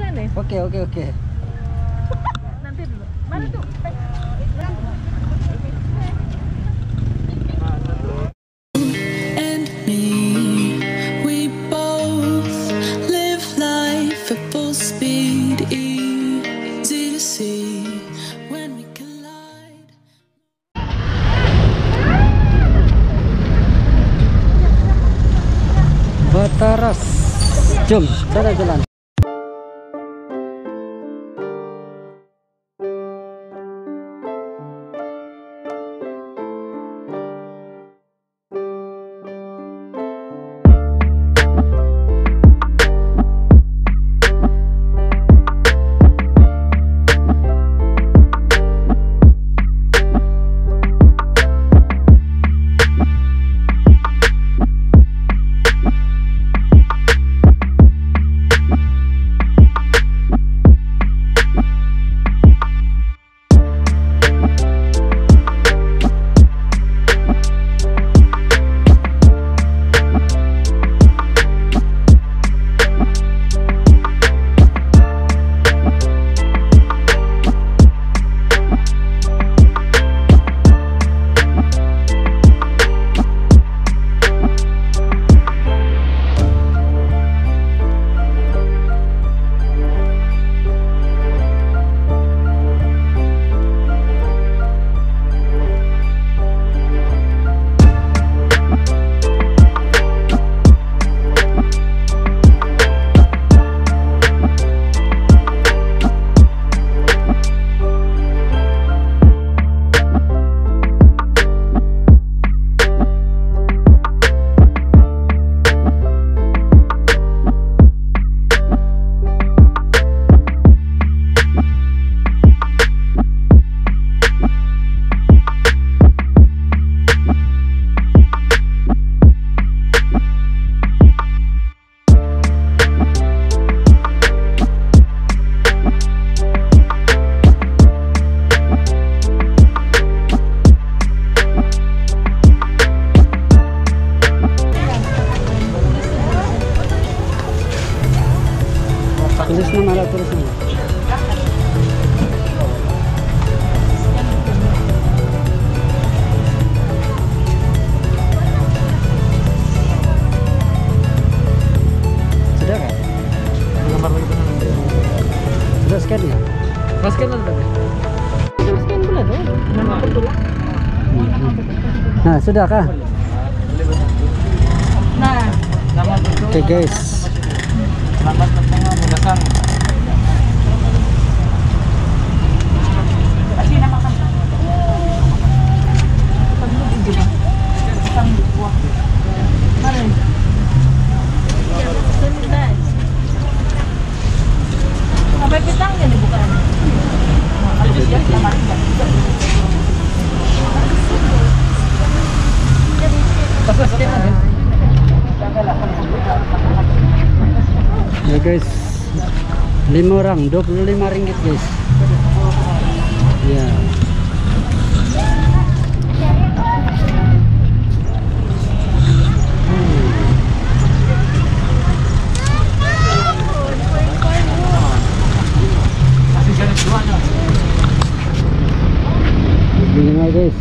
Bisa nih. Oke oke oke. Nanti dulu. Mana tuh? and me. We both Nah, sudah kah? Nah. Oke guys. Selamat bertemu Mudasan. kasih nama kan. Ya guys. Lima orang, 25 ringgit guys. Ya. Masih garis dua nya. Lima guys.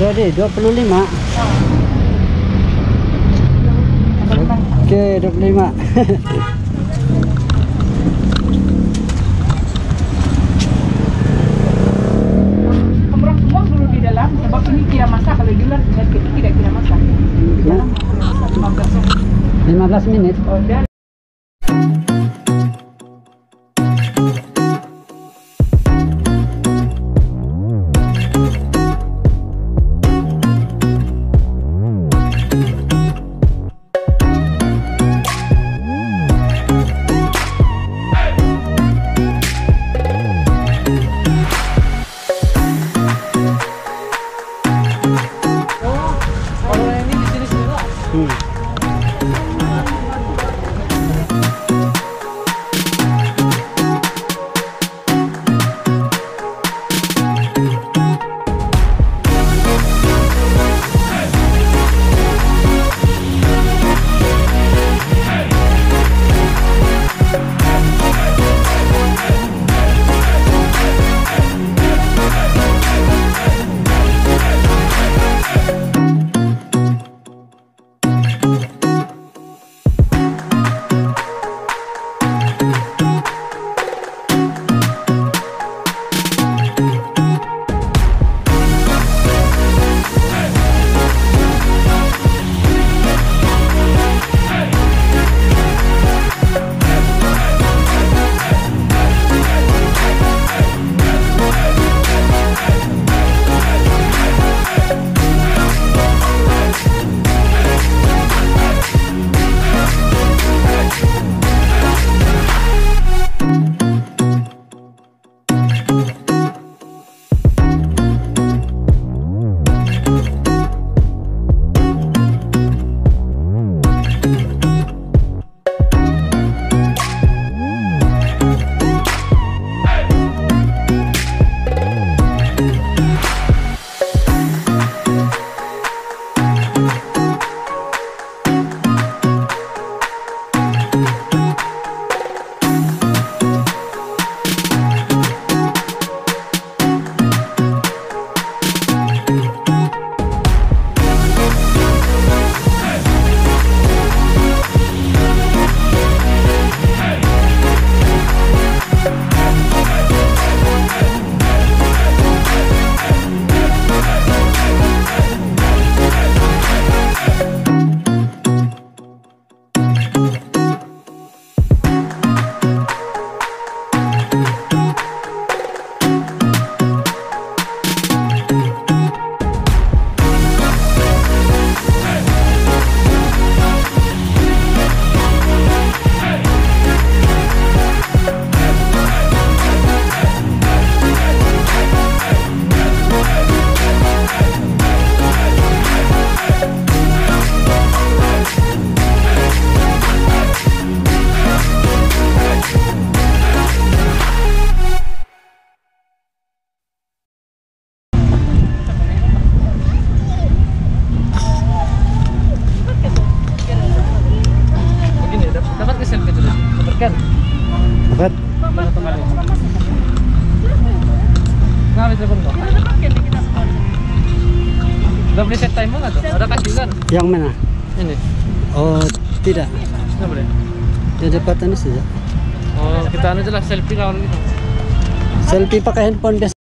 Deh, 25. Oke, 25. Kamu semua dulu di dalam sebab ini kira masak kalau di luar kita tidak kira masak. Di dalam 15 menit. 15 menit. Oh, Ada kasih kan? Yang mana? Ini. Oh, tidak. Nggak boleh. Ya dapat ini saja. Oh, kita anu aja lah selfie kalau gitu. Selfie pakai handphone biasa.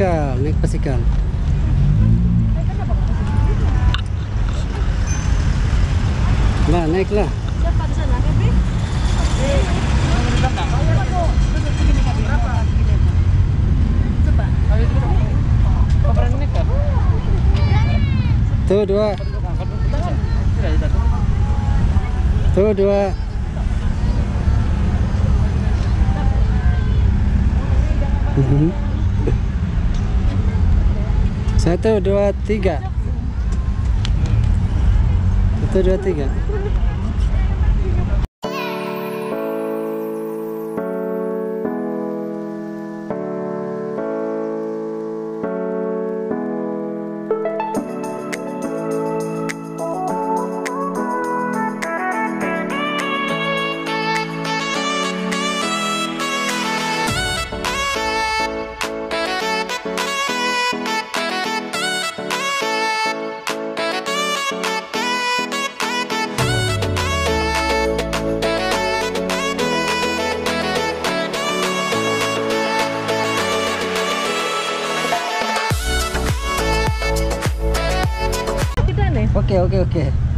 Pasikal, naik pasikal. Lah, naiklah. Tuh dua, tuh dua. Mhm. Satu, dua, tiga. Satu, dua, tiga. Nih, Oke,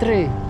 three.